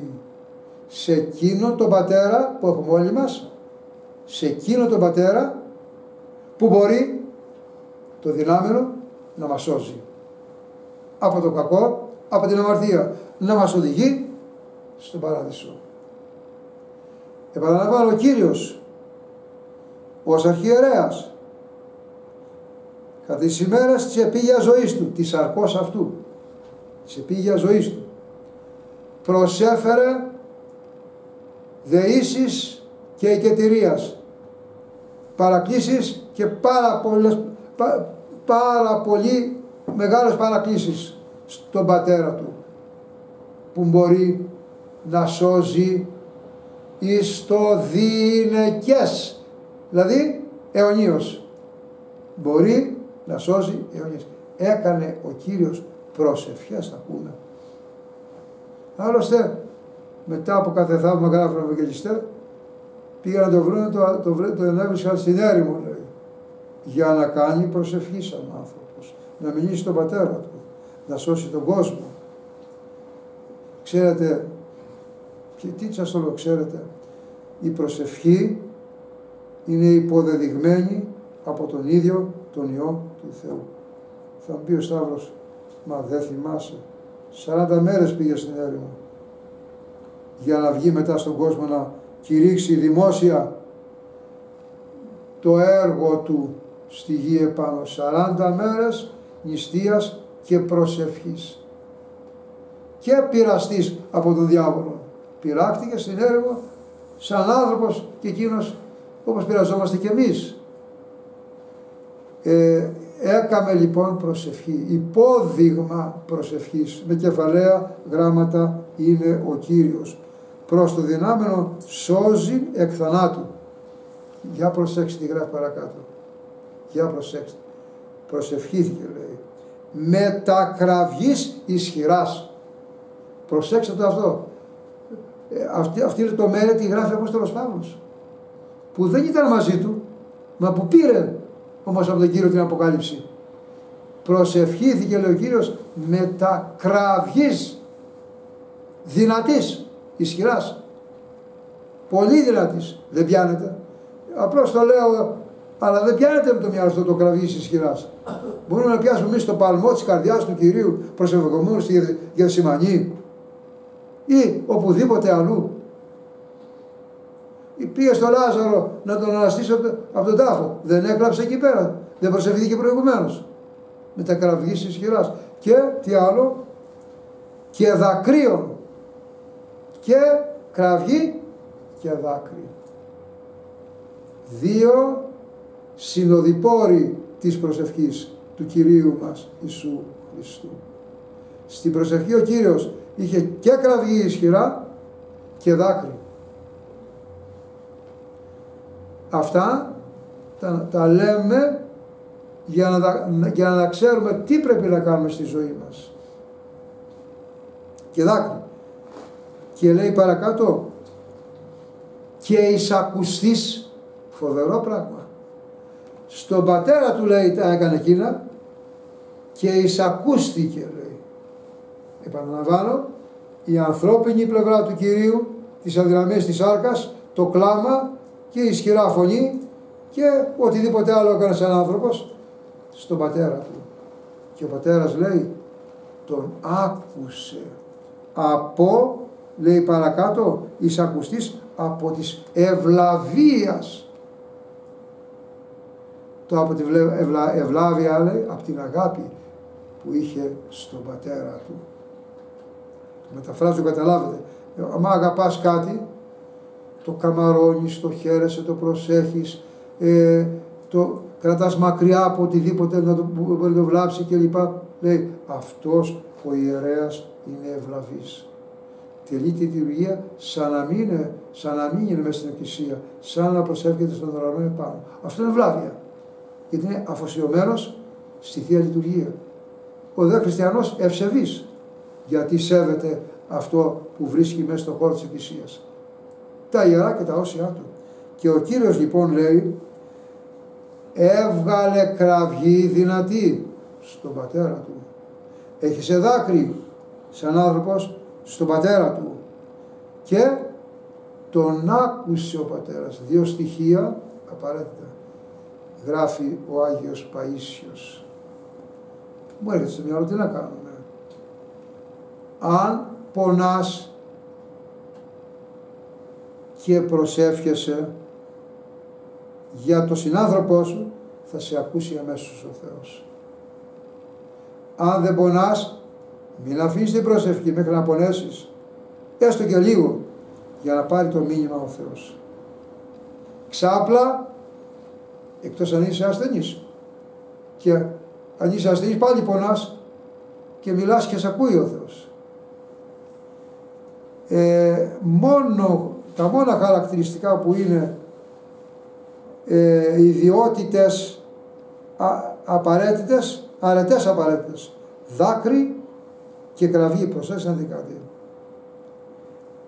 σε εκείνο τον πατέρα που έχουμε όλοι μας σε εκείνο τον πατέρα που μπορεί το δυνάμενο να μας σώζει από το κακό, από την αμαρτία να μας οδηγεί στον παράδεισο. Επαναλαμβάνω ο Κύριος ως αρχιερέας κατά τις ημέρες της επίγειας ζωής του, της αρκός αυτού, της επίγειας ζωής του, προσέφερε δεήσεις και εκετηρίας, παρακλήσεις και πάρα πολλές, πάρα πολύ μεγάλες παρακλήσεις στον πατέρα του που μπορεί να σώζει εις το διηνεκές δηλαδή αιωνίως. Μπορεί να σώζει αιωνίως. Έκανε ο Κύριος προσευχές θα πούμε. Άλλωστε μετά από κάθε θαύμα γράφει ο Ευαγγελιστέ πήγαν να το βρουν το, το, το, το ενέβησαν στην έρημο λέει για να κάνει προσευχή σαν άνθρωπος να μιλήσει στον πατέρα του να σώσει τον κόσμο ξέρετε και τι σας το λέω ξέρετε η προσευχή είναι υποδεδειγμένη από τον ίδιο τον Υιό του Θεού. Θα μου πει ο Σταύρος, μα δεν θυμάσαι. 40 μέρες πήγε στην έρημο για να βγει μετά στον κόσμο να κηρύξει δημόσια το έργο του στη γη επάνω. 40 μέρες νηστείας και προσευχής. Και πειραστής από τον διάβολο. Πειράκτηκε στην έρημο σαν άνθρωπος και εκείνος όπως πειραζόμαστε κι εμείς. Ε, έκαμε λοιπόν προσευχή, υπόδειγμα προσευχής, με κεφαλαία γράμματα είναι ο Κύριος. Προς το δυνάμενο σώζει εκ θανάτου. Για προσέξτε τι γράφει παρακάτω. Για προσέξτε. Προσευχήθηκε λέει. Μετακραυγής ισχυράς. Προσέξτε το αυτό. Ε, αυτή, αυτή είναι το μέρη τη γράφει ο Απόστολος Παύλος που δεν ήταν μαζί του μα που πήρε όμως από τον Κύριο την Αποκάλυψη προσευχήθηκε λέει ο Κύριος μετακραυγής δυνατής ισχυράς πολύ δυνατής δεν πιάνεται απλώς το λέω αλλά δεν πιάνεται με το μυαλό αυτό το κραυγή ισχυράς. Μπορούμε να πιάσουμε εμείς το παλμό της καρδιάς του κυρίου προσευχομού στη Γερσημανή ή οπουδήποτε αλλού. Πήγε στο Λάζαρο να τον αναστήσει από τον τάφο. Δεν έκλαψε εκεί πέρα. Δεν προσευχήθηκε προηγουμένως. Με τα κραυγή ισχυράς. Και τι άλλο, και δακρύων. Και κραυγή και δάκρυ. Δύο συνοδοιπόροι της προσευχής του Κυρίου μας Ιησού Χριστού. Στην προσευχή ο Κύριος είχε και κραυγή ισχυρά και δάκρυ. Αυτά τα, τα λέμε για να, για να ξέρουμε τι πρέπει να κάνουμε στη ζωή μας. Και δάκρυ. Και λέει παρακάτω και εισακουστής φοβερό πράγμα. Στον πατέρα του λέει τα έκανε εκείνα και εισακούστηκε λέει επαναλαμβάνω, η ανθρώπινη πλευρά του Κυρίου, τις αδυναμίες της άρκας, το κλάμα και η ισχυρά φωνή και οτιδήποτε άλλο έκανε σαν άνθρωπος στον πατέρα του. Και ο πατέρας λέει, τον άκουσε από, λέει παρακάτω, εισακουστής από της ευλαβίας. Το από την ευλάβεια λέει, από την αγάπη που είχε στον πατέρα του μεταφράζω καταλάβετε. Αν αγαπάς κάτι, το καμαρώνεις, το χαίρεσαι, το προσέχεις, ε, το κρατάς μακριά από οτιδήποτε να το, μπορεί να το βλάψει κλπ. Λέει, αυτός ο ιερέας είναι ευλαβής. Τελεί τη λειτουργία σαν να μην είναι, σαν να μην είναι μέσα στην εκκλησία, σαν να προσεύχεται στον ουρανό επάνω. Αυτό είναι ευλάβεια. Γιατί είναι αφοσιωμένος στη Θεία Λειτουργία. Ο δε χριστιανός ευσεβής γιατί σέβεται αυτό που βρίσκει μέσα στον χώρο της Εκκλησίας. Τα ιερά και τα όσια του. Και ο Κύριος λοιπόν λέει έβγαλε κραυγή δυνατή στον πατέρα του. Έχεις σε δάκρυ σαν άνθρωπος στον πατέρα του. Και τον άκουσε ο πατέρας. Δύο στοιχεία απαραίτητα. Γράφει ο Άγιος Παΐσιος. Μου έρχεται στο μυαλό τι να κάνουμε αν πονάς και προσεύχεσαι για το συνάνθρωπό σου θα σε ακούσει αμέσως ο Θεός. Αν δεν πονάς, μην αφήσεις την προσευχή μέχρι να πονέσεις, έστω και λίγο, για να πάρει το μήνυμα ο Θεός. Ξάπλα, εκτός αν είσαι ασθενής. Και αν είσαι ασθενής πάλι πονάς και μιλάς και σε ακούει ο Θεός. Ε, μόνο, τα μόνα χαρακτηριστικά που είναι ε, ιδιότητες α, απαραίτητες, αρετές απαραίτητες. Δάκρυ και κραυγή, προσέξτε κάτι.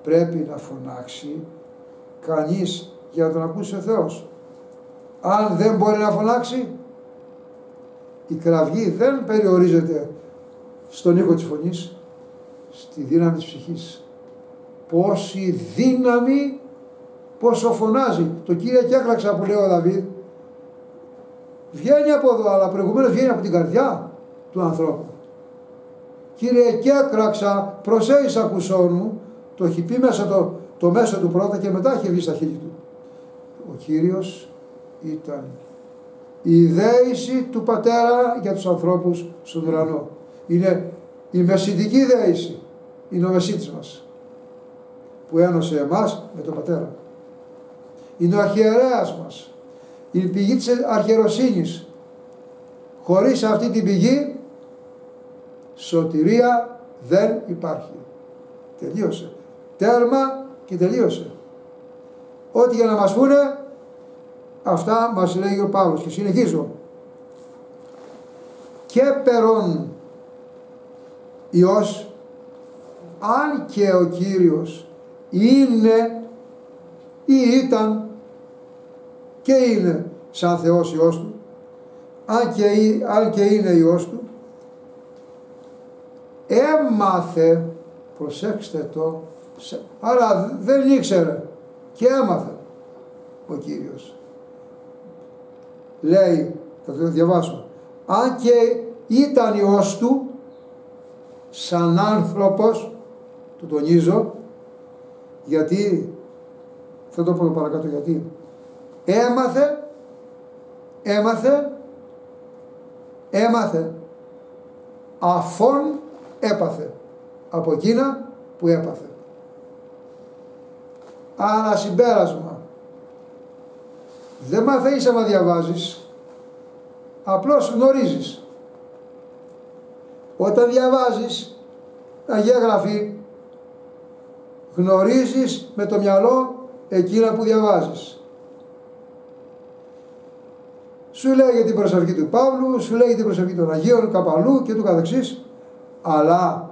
Πρέπει να φωνάξει κανείς για να τον ακούσει ο Θεός. Αν δεν μπορεί να φωνάξει, η κραυγή δεν περιορίζεται στον ήχο της φωνής, στη δύναμη της ψυχής. Πόση δύναμη, πόσο φωνάζει. Το Κύριε και έκραξα που λέει ο Δαβίδ, βγαίνει από εδώ, αλλά προηγουμένως βγαίνει από την καρδιά του ανθρώπου. Κύριε και έκραξα, προσέεις ακουσόν μου, το έχει πει μέσα το, το μέσο του πρώτα και μετά έχει βγει στα χείλη του. Ο Κύριος ήταν η δέηση του Πατέρα για τους ανθρώπους στον ουρανό. Είναι η μεσητική δέηση, είναι ο μεσίτης μας που ένωσε εμάς με τον Πατέρα. Είναι ο αρχιερέας μας, η πηγή της αρχιεροσύνης. Χωρίς αυτή την πηγή σωτηρία δεν υπάρχει. Τελείωσε. Τέρμα και τελείωσε. Ό,τι για να μας πούνε Αυτά μας λέει ο Παύλος και συνεχίζω. Και περών Υιός, αν και ο Κύριος είναι ή ήταν και είναι σαν Θεός Υιός Του, αν και, αν και είναι Υιός Του, έμαθε, προσέξτε το, άρα δεν ήξερε. Και έμαθε ο Κύριος. Λέει, θα το διαβάσω, αν και ήταν ιός του, σαν άνθρωπος, το τονίζω, γιατί, θα το πω παρακάτω γιατί, έμαθε, έμαθε, έμαθε, αφών έπαθε, από εκείνα που έπαθε. Άρα συμπέρασμα, δεν μαθαίνεις άμα διαβάζεις, απλώς γνωρίζεις. Όταν διαβάζεις Αγία Γραφή, γνωρίζεις με το μυαλό εκείνα που διαβάζεις. Σου λέει για την προσευχή του Παύλου, σου λέει για την προσευχή των Αγίων, Καπαλού και του καθεξής, αλλά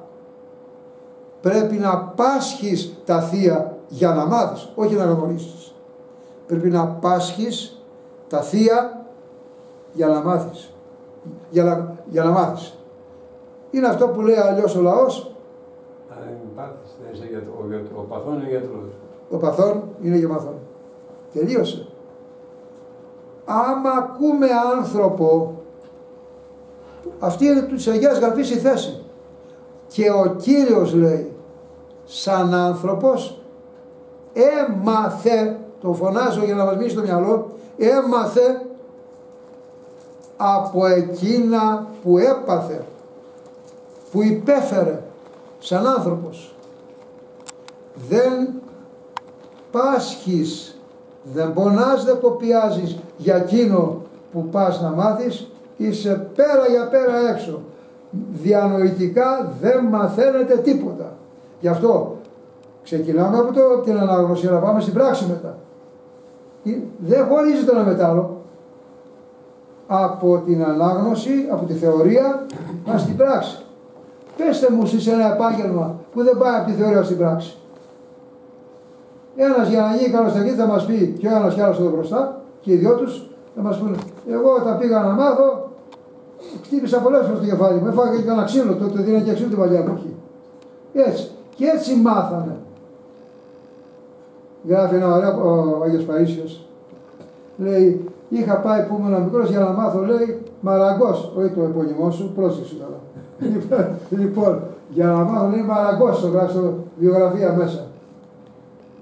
πρέπει να πάσχεις τα θεία για να μάθεις, όχι να γνωρίσεις πρέπει να πάσχεις τα θεία για να μάθεις. Για να, για να μάθεις. Είναι αυτό που λέει αλλιώς ο λαός. Ο παθόν είναι γιατρός. Ο παθόν είναι για μαθόν. Τελείωσε. Άμα ακούμε άνθρωπο, αυτή είναι του Αγίας Γραφής η θέση. Και ο Κύριος λέει, σαν άνθρωπος έμαθε το φωνάζω για να μας μείνει στο μυαλό, έμαθε από εκείνα που έπαθε, που υπέφερε σαν άνθρωπος. Δεν πάσχεις, δεν πονάς, δεν κοπιάζεις για εκείνο που πας να μάθεις, είσαι πέρα για πέρα έξω. Διανοητικά δεν μαθαίνετε τίποτα. Γι' αυτό ξεκινάμε από το, την ανάγνωση, αλλά πάμε στην πράξη μετά δεν χωρίζει το ένα μετάλλο από την ανάγνωση, από τη θεωρία, μα στην πράξη. Πεςτε μου σε ένα επάγγελμα που δεν πάει από τη θεωρία στην πράξη. Ένας για να γίνει καλός στα θα μας πει και ο ένας κι άλλος εδώ μπροστά και οι δυο τους θα μας πούνε: Εγώ όταν πήγα να μάθω, χτύπησα πολλές φορές το κεφάλι μου. Έφαγα και ένα ξύλο, τότε δίνανε και ξύλο την παλιά εποχή. Έτσι. Και έτσι μάθανε. Γράφει ένα ωραίο ο Άγιος Παΐσιος. Λέει, είχα πάει που ήμουν μικρός για να μάθω, λέει, μαραγκός, όχι το επώνυμό σου, πρόσεξε τώρα. λοιπόν, για να μάθω, λέει, μαραγκός, το γράφει στο βιογραφία μέσα.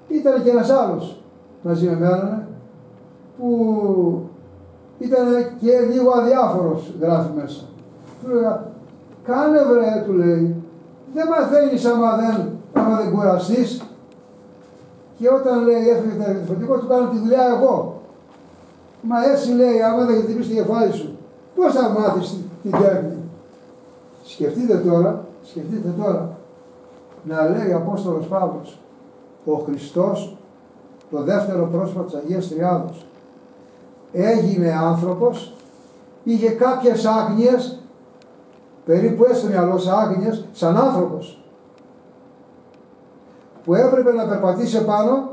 Ήταν και ένας άλλος μαζί με μένα, που ήταν και λίγο αδιάφορος, γράφει μέσα. Του λέγα, κάνε βρε, του λέει, δεν μαθαίνεις άμα δεν, άμα δεν κουραστείς. Και όταν λέει έφυγε το ερευνητικό, του κάνω τη δουλειά εγώ. Μα έτσι λέει, άμα δεν χτυπήσει το κεφάλι σου, πώς θα μάθεις την τέχνη. Σκεφτείτε τώρα, σκεφτείτε τώρα, να λέει ο Απόστολος Παύλος, ο Χριστός, το δεύτερο πρόσωπο της Αγίας Τριάδος, έγινε άνθρωπος, είχε κάποιες άγνοιες, περίπου έστω στο μυαλό άγνοιες, σαν άνθρωπος, που έπρεπε να περπατήσει πάνω,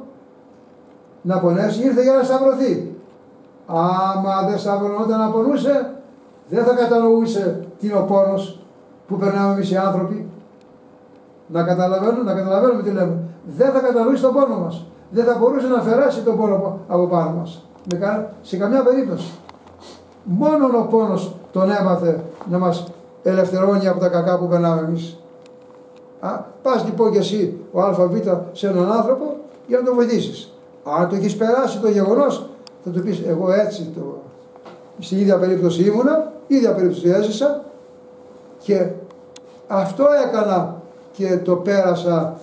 να πονέσει, ήρθε για να σταυρωθεί. Άμα δεν σταυρωνόταν να πονούσε, δεν θα κατανοούσε τι είναι ο πόνος που περνάμε εμείς οι άνθρωποι. Να καταλαβαίνουμε, να καταλαβαίνουμε τι λέμε. Δεν θα κατανοήσει τον πόνο μας. Δεν θα μπορούσε να αφαιράσει τον πόνο από πάνω μας. Σε καμιά περίπτωση. Μόνο ο πόνος τον έμαθε να μας ελευθερώνει από τα κακά που περνάμε εμείς. Α, πας λοιπόν και εσύ ο ΑΒ σε έναν άνθρωπο για να τον βοηθήσεις. Αν το έχεις περάσει το γεγονός θα του πεις εγώ έτσι το... Στην ίδια περίπτωση ήμουνα, ίδια περίπτωση έζησα και αυτό έκανα και το πέρασα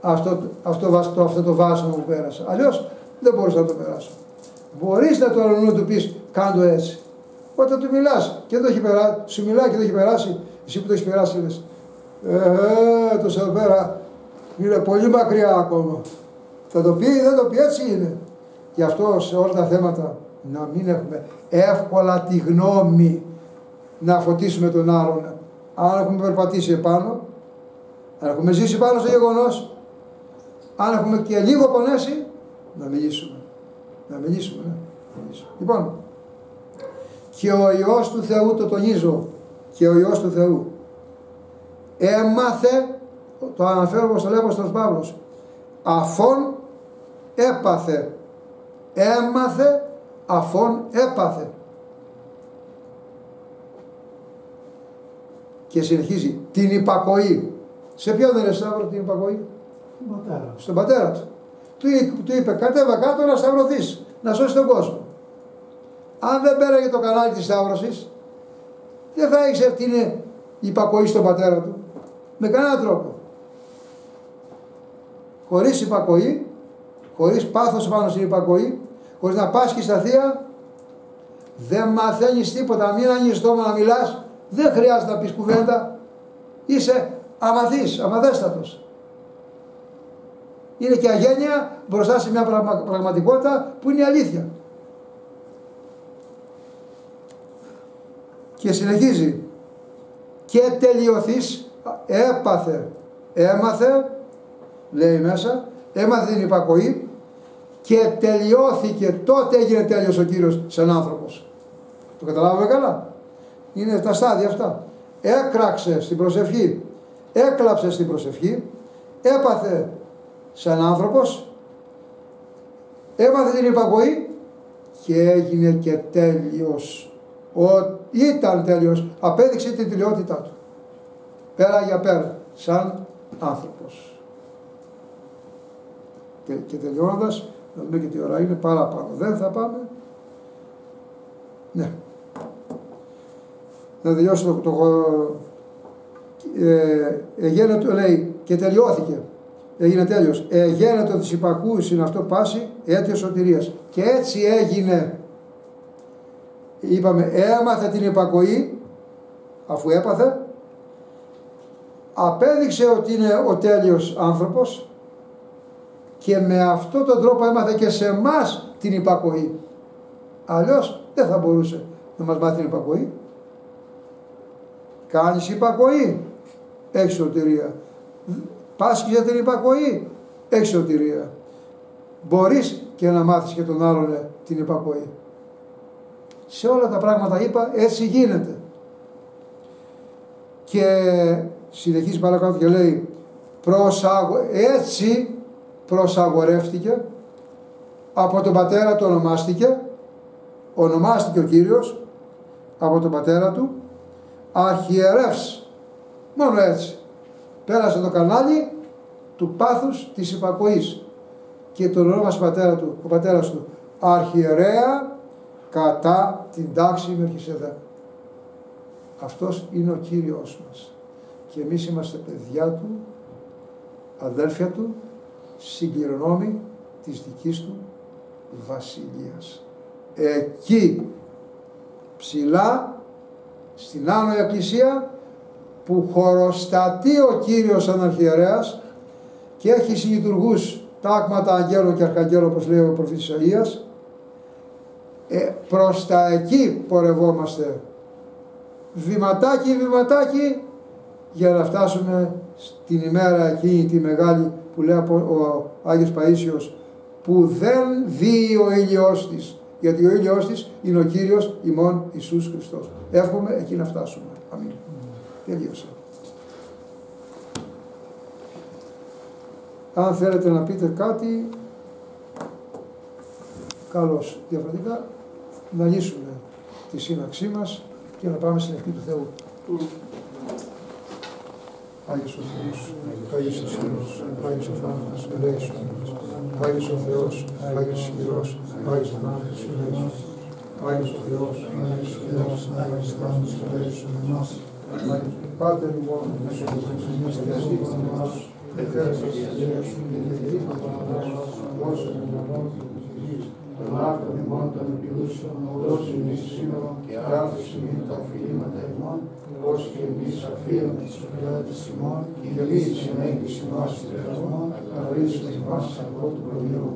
αυτό, αυτό, αυτό, αυτό το βάσανο που πέρασα. Αλλιώς δεν μπορούσα να το περάσω. Μπορείς να το αλλού του πεις κάντο έτσι. Όταν του μιλάς και δεν το έχει περάσει, σου μιλάει και δεν έχει περάσει, εσύ που το έχεις περάσει λες ε, το εδώ πέρα είναι πολύ μακριά ακόμα. Θα το πει, δεν το πει, έτσι είναι. Γι' αυτό σε όλα τα θέματα να μην έχουμε εύκολα τη γνώμη να φωτίσουμε τον άλλον. Αν έχουμε περπατήσει επάνω, αν έχουμε ζήσει πάνω στο γεγονός, αν έχουμε και λίγο πονέσει, να μιλήσουμε. Να μιλήσουμε, ναι. Λοιπόν, και ο Υιός του Θεού, το τονίζω, και ο Υιός του Θεού, έμαθε, το αναφέρω όπως το λέει ο Παύλος, αφών έπαθε, έμαθε, αφών έπαθε. Και συνεχίζει την υπακοή. Σε ποιον δεν Σταύρο την υπακοή; Πατέρα. Στον πατέρα του. Του, του είπε κατέβα κάτω να σταυρωθείς, να σώσεις τον κόσμο. Αν δεν πέραγε το κανάλι της σταύρωσης, δεν θα ήξερε τι είναι υπακοή στον πατέρα του. Με κανέναν τρόπο. Χωρίς υπακοή, χωρίς πάθος πάνω στην υπακοή, χωρίς να πάσχει στα θεία, δεν μαθαίνεις τίποτα. Μην ανοίγεις το να μιλάς, δεν χρειάζεται να πεις κουβέντα. Είσαι αμαθής, αμαθέστατος. Είναι και αγένεια μπροστά σε μια πραγματικότητα που είναι η αλήθεια. Και συνεχίζει. Και τελειωθείς έπαθε, έμαθε, λέει μέσα, έμαθε την υπακοή και τελειώθηκε, τότε έγινε τέλειος ο Κύριος σαν άνθρωπος. Το καταλάβαμε καλά. Είναι τα στάδια αυτά. Έκραξε στην προσευχή, έκλαψε στην προσευχή, έπαθε σαν άνθρωπος, έμαθε την υπακοή και έγινε και τέλειος. Ο, ήταν τέλειος, απέδειξε την τελειότητά του πέρα για πέρα, σαν άνθρωπος. Και, και τελειώνοντας, να δούμε και τι ώρα είναι παραπάνω. Δεν θα πάμε. Ναι. Να τελειώσω το, το ε, το λέει και τελειώθηκε. Έγινε τέλειος. Εγένετο της υπακούης είναι αυτό πάση αίτιος σωτηρίας. Και έτσι έγινε. Είπαμε έμαθε την υπακοή αφού έπαθε απέδειξε ότι είναι ο τέλειος άνθρωπος και με αυτόν τον τρόπο έμαθε και σε εμάς την υπακοή. Αλλιώς δεν θα μπορούσε να μας μάθει την υπακοή. Κάνεις υπακοή, έχεις σωτηρία. Πάσχεις για την υπακοή, έχεις σωτηρία. Μπορείς και να μάθεις και τον άλλον την υπακοή. Σε όλα τα πράγματα είπα έτσι γίνεται. Και συνεχίζει παρακάτω και λέει προσαγω... έτσι προσαγορεύτηκε. Από τον πατέρα του ονομάστηκε. Ονομάστηκε ο Κύριος. Από τον πατέρα του. Αρχιερεύς. Μόνο έτσι πέρασε το κανάλι του πάθους της υπακοής και τον ονόμασε πατέρα του, ο πατέρας του αρχιερέα κατά την τάξη Μερχισεδέκ. Αυτός είναι ο Κύριος μας. Και εμείς είμαστε παιδιά Του, αδέλφια Του, συγκληρονόμοι της δικής Του βασιλείας. Εκεί ψηλά στην Άνω Εκκλησία που χωροστατεί ο Κύριος σαν αρχιερέας και έχει συλλειτουργούς τάγματα αγγέλων και αρχαγγέλων όπως λέει ο προφήτης Αΐας ε, προς τα εκεί πορευόμαστε βηματάκι βηματάκι για να φτάσουμε στην ημέρα εκείνη τη μεγάλη που λέει ο Άγιος Παΐσιος που δεν δει ο ήλιος της γιατί ο ήλιος της είναι ο Κύριος ημών Ιησούς Χριστός. Εύχομαι εκεί να φτάσουμε. Αμήν. Τελείωσα. Αν θέλετε να πείτε κάτι, καλώς. Διαφορετικά, να λύσουμε τη σύναξή μας και να πάμε στην ευχή του Θεού. Άγιος ο Θεός, Άγιος ο Ισχυρός, Άγιος ο Θάνατος, ελέησον μας. Άγιος ο Θεός, Άγιος ο Ισχυρός, Άγιος ο Θάνατος, ελέησον Άγιος ο Θεός, Άγιος ο Ισχυρός, Άγιος ο Θάνατος, ελέησον εμάς. Πάτερ ημών, Ιησούς Χριστός, και ασύγχον εμάς, εφέρεσαι στις γέρες σου και τελείχα των αδράσεων, όσων ημών των άρθρων ημών των επιλούσεων, δώσει εμείς σήμερα και άρθρος ημών τα οφειλήματα ημών, ως και εμείς αφήραμε τις οφειλάτες ημών, και εμείς συνέγγιση ημάς της περασμών, αρρύσου ημάς από του προμηρού.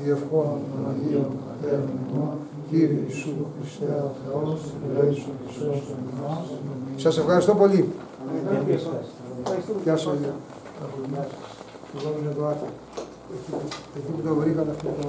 Διευχών των Αγίων Πατέρων ημών, Κύριε Ιησού Χριστέ ο Θεός, ελέησον και σώσον ημάς. Σας ευχαριστώ πολύ. Γεια σας. Εγώ είμαι το άθρο. Εκεί που το βρήκατε αυτό το